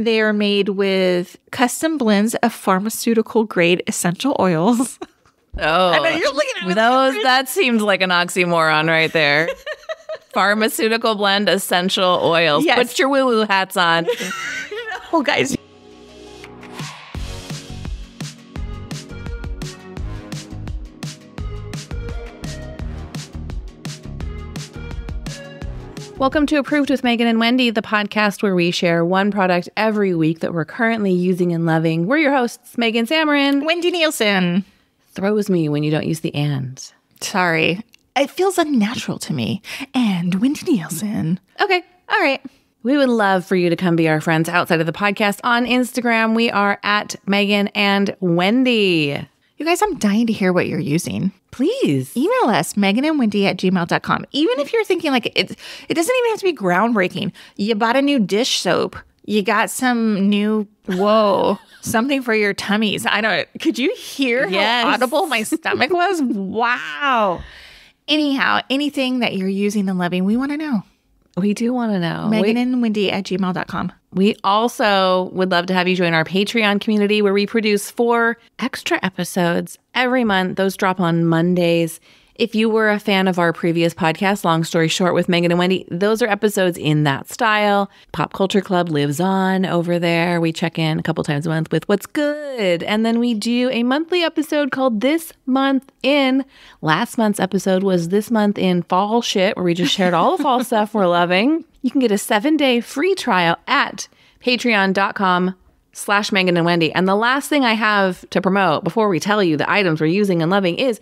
They are made with custom blends of pharmaceutical grade essential oils. Oh, I know you're looking at me those. That seems like an oxymoron right there. Pharmaceutical blend essential oils. Yes. Put your woo woo hats on. Oh, guys. Welcome to Approved with Megan and Wendy, the podcast where we share one product every week that we're currently using and loving. We're your hosts, Megan Samarin. Wendy Nielsen. Throws me when you don't use the and. Sorry. It feels unnatural to me. And Wendy Nielsen. Okay. All right. We would love for you to come be our friends outside of the podcast on Instagram. We are at Megan and Wendy. You guys, I'm dying to hear what you're using. Please. Email us, Megan and Wendy at gmail.com. Even if you're thinking like it, it doesn't even have to be groundbreaking. You bought a new dish soap. You got some new, whoa, something for your tummies. I don't, could you hear Yes. how audible my stomach was? Wow. Anyhow, anything that you're using and loving, we want to know. We do want to know. Megan We, and Wendy at gmail.com. we also would love to have you join our Patreon community where we produce four extra episodes every month. Those drop on Mondays. If you were a fan of our previous podcast, Long Story Short with Megan and Wendy, those are episodes in that style. Pop Culture Club lives on over there. We check in a couple times a month with what's good. And then we do a monthly episode called This Month in. Last month's episode was This Month in Fall Shit, where we just shared all the fall stuff we're loving. You can get a seven day free trial at patreon.com slash Megan and Wendy. And the last thing I have to promote before we tell you the items we're using and loving is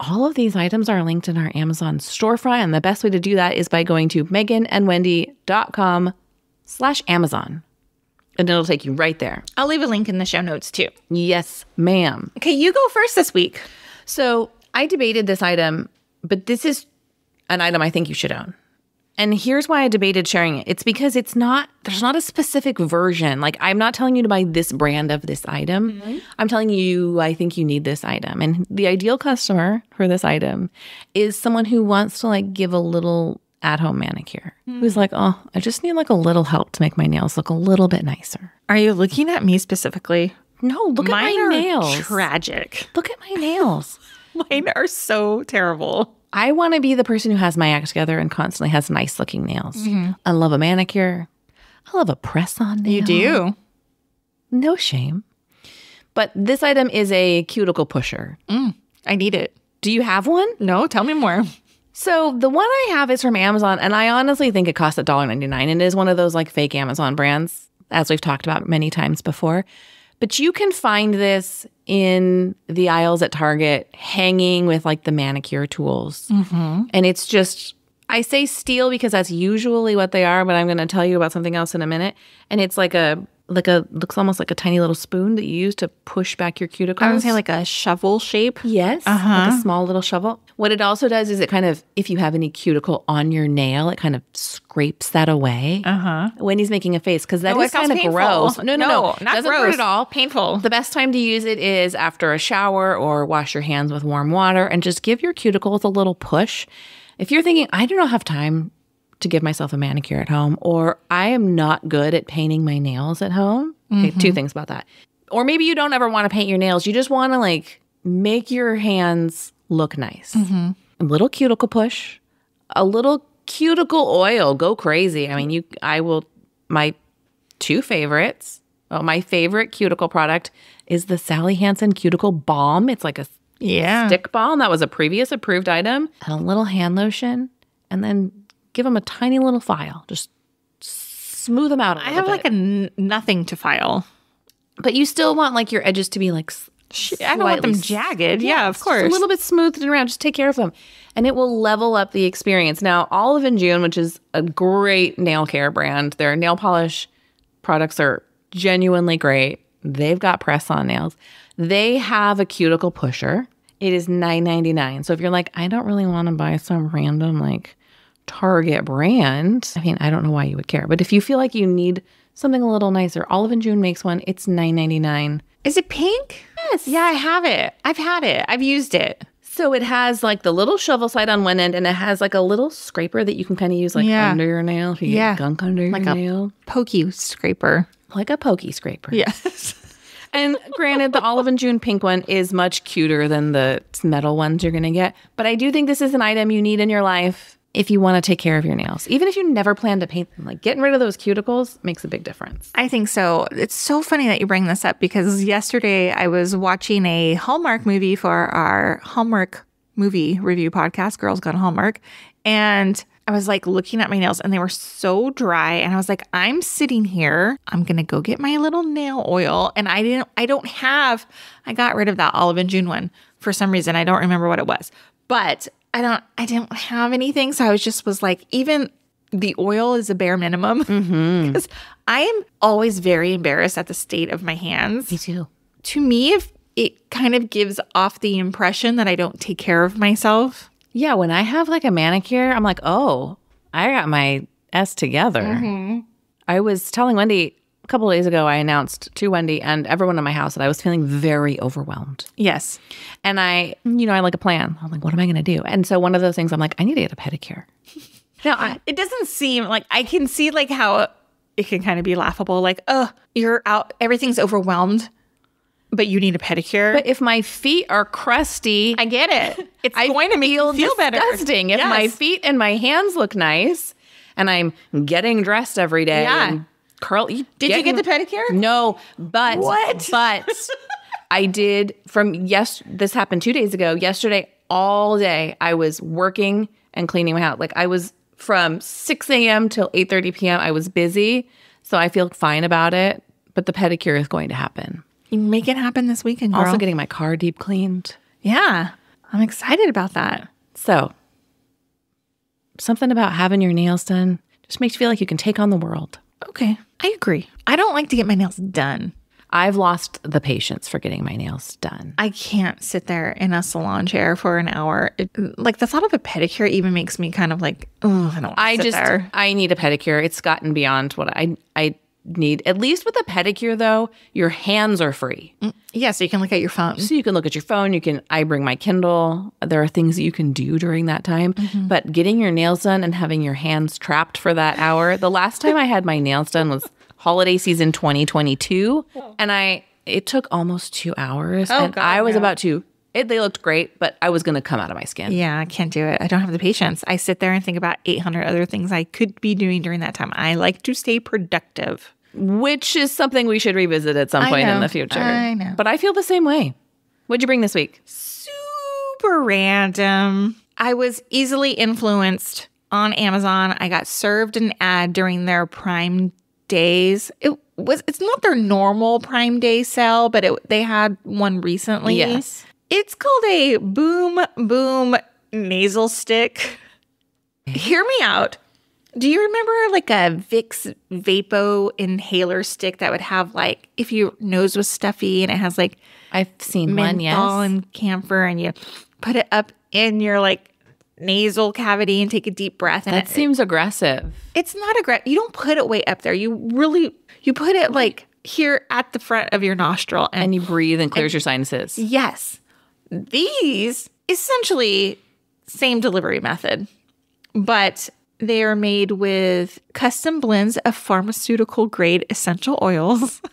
all of these items are linked in our Amazon storefront. And the best way to do that is by going to meganandwendy.com slash Amazon. And it'll take you right there. I'll leave a link in the show notes too. Yes, ma'am. Okay, you go first this week. So I debated this item, but this is an item I think you should own. And here's why I debated sharing it. It's because it's not, there's not a specific version. Like, I'm not telling you to buy this brand of this item. Mm-hmm. I'm telling you, I think you need this item. And the ideal customer for this item is someone who wants to like give a little at home manicure, who's mm. like, oh, I just need like a little help to make my nails look a little bit nicer. Are you looking at me specifically? No, look Mine at my are nails. tragic. look at my nails. Mine are so terrible. I want to be the person who has my act together and constantly has nice looking nails. Mm-hmm. I love a manicure. I love a press on nail. You do. No shame. But this item is a cuticle pusher. Mm, I need it. Do you have one? No, tell me more. So the one I have is from Amazon, and I honestly think it costs $1.99. And it is one of those like fake Amazon brands, as we've talked about many times before. But you can find this in the aisles at Target hanging with like the manicure tools. Mm-hmm. And it's just, I say steel because that's usually what they are, but I'm going to tell you about something else in a minute. And it's like a, like a, looks almost like a tiny little spoon that you use to push back your cuticles. I would say like a shovel shape. Yes, Uh like a small little shovel. What it also does is it kind of, if you have any cuticle on your nail, it kind of scrapes that away. Uh huh. When he's making a face, because that Oh, is kind of painful. gross. No, no, no, No, not Doesn't hurt gross. at all. Painful. The best time to use it is after a shower or wash your hands with warm water and just give your cuticles a little push. If you're thinking, I do not have time to give myself a manicure at home, or I am not good at painting my nails at home. Okay, two mm-hmm. things about that. Or maybe you don't ever want to paint your nails. You just want to like make your hands look nice. Mm-hmm. A little cuticle push, a little cuticle oil. Go crazy. I mean, you, I will, my two favorites. Well, my favorite cuticle product is the Sally Hansen Cuticle Balm. It's like a Yeah. stick balm. That was a previous approved item. And a little hand lotion. And then give them a tiny little file. Just smooth them out a I have bit. like a n- nothing to file. but you still want like your edges to be like I don't want them jagged. Yeah, of just course. a little bit smoothed around. Just take care of them, and it will level up the experience. Now, Olive and June, which is a great nail care brand, their nail polish products are genuinely great. They've got press on nails. They have a cuticle pusher. It is nine ninety nine. So if you're like, I don't really want to buy some random like Target brand, I mean, I don't know why you would care, but if you feel like you need something a little nicer, Olive and June makes one. It's nine ninety nine. Is it pink? Yes. Yeah, I have it. I've had it. I've used it. So it has like the little shovel side on one end, and it has like a little scraper that you can kind of use like Yeah. under your nail if you Yeah. get gunk under your Like a- nail. Pokey scraper. like a pokey scraper. Yes. And granted, the olive and June pink one is much cuter than the metal ones you're going to get. But I do think this is an item you need in your life if you want to take care of your nails. Even if you never plan to paint them, like getting rid of those cuticles makes a big difference. I think so. It's so funny that you bring this up because yesterday I was watching a Hallmark movie for our Hallmark movie review podcast, Girls Gone Hallmark. And I was like looking at my nails and they were so dry. And I was like, I'm sitting here. I'm going to go get my little nail oil. And I didn't, I don't have, I got rid of that olive and June one for some reason. I don't remember what it was, but I don't, I didn't have anything. So I was just was like, even the oil is a bare minimum mm-hmm. because I am always very embarrassed at the state of my hands. Me too. To me, if it kind of gives off the impression that I don't take care of myself. Yeah, when I have like a manicure, I'm like, oh, I got my S together. Mm-hmm. I was telling Wendy couple of days ago, I announced to Wendy and everyone in my house that I was feeling very overwhelmed. Yes. And I, you know, I like a plan. I'm like, what am I going to do? And so one of those things, I'm like, I need to get a pedicure. No, I, it doesn't seem like I can see like how it can kind of be laughable. Like, oh, you're out, everything's overwhelmed, but you need a pedicure. But if my feet are crusty, I get it. It's I going to make feel better. disgusting. If my feet and my hands look nice and I'm getting dressed every day Yeah. and curl. Did you get the pedicure? No, but What? But I did from yes. This happened two days ago. Yesterday, all day I was working and cleaning my house. Like I was from six a.m. till eight thirty p.m. I was busy, so I feel fine about it. But the pedicure is going to happen. You make it happen this weekend, girl. Also, getting my car deep cleaned. yeah, I'm excited about that. So, something about having your nails done just makes you feel like you can take on the world. Okay, I agree. I don't like to get my nails done. I've lost the patience for getting my nails done. I can't sit there in a salon chair for an hour. It, like the thought of a pedicure even makes me kind of like, oh, I don't. I sit just there. I need a pedicure. It's gotten beyond what I I need. At least with a pedicure though, your hands are free. Mm, yeah, so you can look at your phone. So you can look at your phone, you can I bring my Kindle. There are things that you can do during that time. Mm-hmm. But getting your nails done and having your hands trapped for that hour. The last time I had my nails done was holiday season 2022 and I it took almost 2 hours oh, and God, I was yeah. about to it, they looked great, but I was going to come out of my skin. Yeah, I can't do it. I don't have the patience. I sit there and think about 800 other things I could be doing during that time. I like to stay productive. Which is something we should revisit at some I point in the future. I know. But I feel the same way. What'd you bring this week? Super random. I was easily influenced on Amazon. I got served an ad during their Prime days. It was it's not their normal Prime Day sale, but it, they had one recently. Yes. It's called a Boom Boom nasal stick. Hear me out. Do you remember like a Vicks Vapo inhaler stick that would have like if your nose was stuffy and it has like I've seen one, yes. and camphor and you put it up in your like nasal cavity and take a deep breath and That it, seems aggressive. it's not aggressive. You don't put it way up there. You really you put it like here at the front of your nostril and And you breathe and clears your sinuses. Yes. These essentially same delivery method, but they are made with custom blends of pharmaceutical grade essential oils.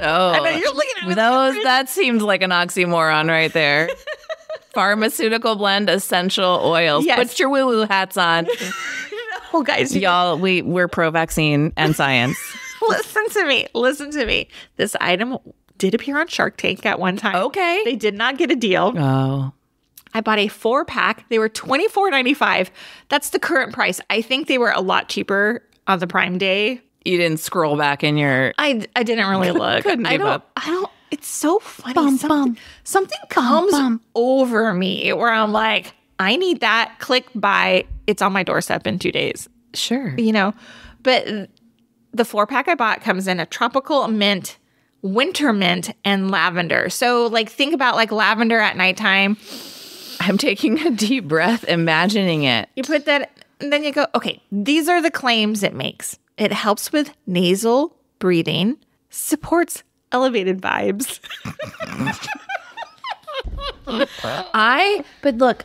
Oh, I know, you're looking at me those. That seems like an oxymoron right there. Pharmaceutical blend essential oils. Yes. Put your woo woo hats on, oh, guys, y'all. We we're pro vaccine and science. listen to me. Listen to me. This item did appear on Shark Tank at one time. Okay. They did not get a deal. Oh, I bought a four pack. They were twenty four ninety five. That's the current price. I think they were a lot cheaper on the Prime Day. you didn't scroll back in your. I, I didn't really look. Couldn't I give don't, up. I don't. It's so funny. Bum, something, bum. something comes bum. over me where I'm like, I need that. Click buy. It's on my doorstep in two days. Sure. You know, but the four pack I bought comes in a tropical mint, winter mint, and lavender. So like think about like lavender at nighttime. I'm taking a deep breath, imagining it. You put that, and then you go, okay, these are the claims it makes. It helps with nasal breathing, supports elevated vibes. I, but look,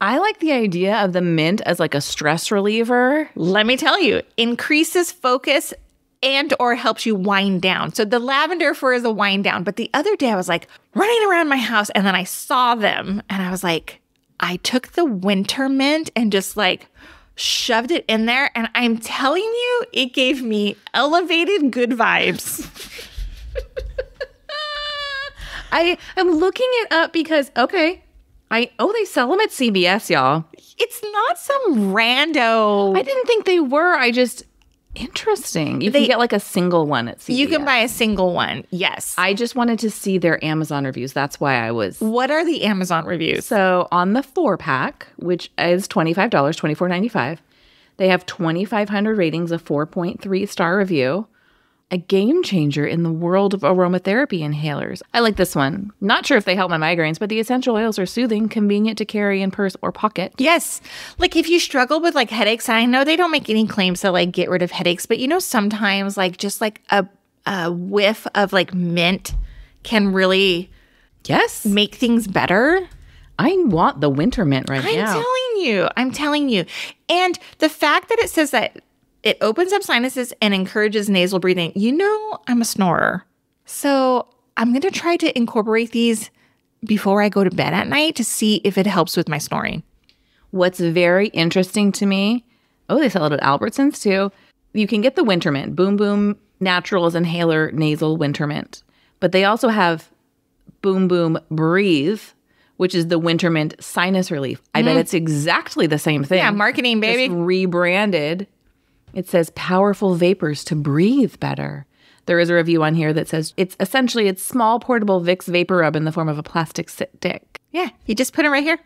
I like the idea of the mint as like a stress reliever. Let me tell you, increases focus and or helps you wind down. So the lavender for is a wind down. But the other day I was like running around my house and then I saw them and I was like, I took the winter mint and just like shoved it in there. And I'm telling you, it gave me elevated good vibes. I am looking it up because okay, I oh they sell them at CVS, y'all. It's not some rando. I didn't think they were. I just interesting. You They- can get like a single one at CVS. you can buy a single one. Yes. I just wanted to see their Amazon reviews. That's why I was. what are the Amazon reviews? So on the four pack, which is twenty five dollars, twenty four ninety five, they have twenty five hundred ratings, a four point three star review. A game changer in the world of aromatherapy inhalers. I like this one. Not sure if they help my migraines, but the essential oils are soothing, convenient to carry in purse or pocket. Yes. Like if you struggle with like headaches, I know they don't make any claims to like get rid of headaches, but you know, sometimes like just like a, a whiff of like mint can really Yes, make things better. I want the winter mint right now. I'm telling you. I'm telling you. And the fact that it says that it opens up sinuses and encourages nasal breathing, you know, I'm a snorer. So I'm going to try to incorporate these before I go to bed at night to see if it helps with my snoring. What's very interesting to me, oh, they sell it at Albertsons too. You can get the winter mint, Boom Boom Naturals Inhaler Nasal Winter Mint. But they also have Boom Boom Breathe, which is the winter mint sinus relief. I bet mm-hmm. it's exactly the same thing. Yeah, marketing, Just baby. rebranded. It says powerful vapors to breathe better. There is a review on here that says it's essentially it's small portable Vicks vapor rub in the form of a plastic stick. Yeah, you just put it right here.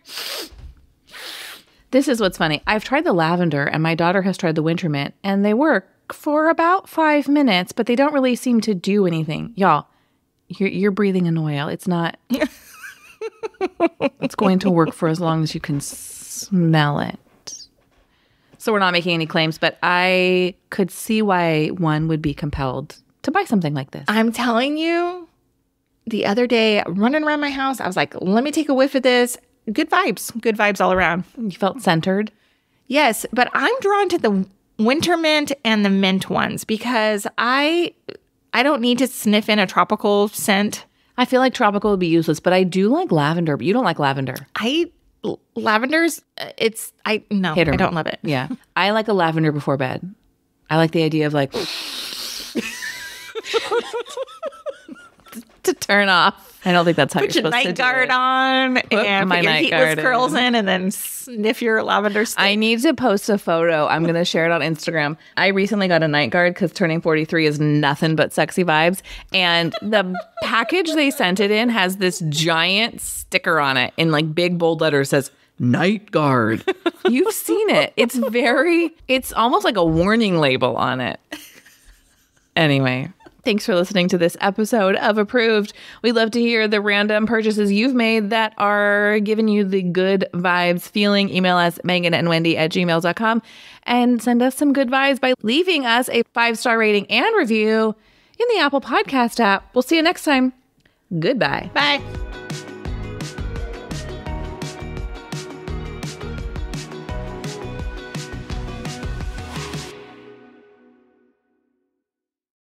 This is what's funny. I've tried the lavender and my daughter has tried the winter mint and they work for about five minutes, but they don't really seem to do anything. Y'all, you're, you're breathing an oil. It's not, it's going to work for as long as you can smell it. So we're not making any claims, but I could see why one would be compelled to buy something like this. I'm telling you, the other day running around my house, I was like, let me take a whiff of this. Good vibes, good vibes all around. You felt centered. Yes, but I'm drawn to the winter mint and the mint ones because I I don't need to sniff in a tropical scent. I feel like tropical would be useless, but I do like lavender, but you don't like lavender. I lavenders uh, it's I no, I don't love it. Yeah. I like a lavender before bed. I like the idea of like to turn off. I don't think that's how Put you're your supposed to night do guard it. on and my put your night heatless guard curls in. in and then sniff your lavender stick. I need to post a photo. I'm going to share it on Instagram. I recently got a night guard because turning 43 is nothing but sexy vibes. And the package they sent it in has this giant sticker on it in like big bold letters says, Night guard. You've seen it. It's very, it's almost like a warning label on it. Anyway, thanks for listening to this episode of Approved. We love to hear the random purchases you've made that are giving you the good vibes feeling. Email us, Megan and Wendy at gmail.com, and send us some good vibes by leaving us a five star rating and review in the Apple Podcast app. We'll see you next time. Goodbye. Bye.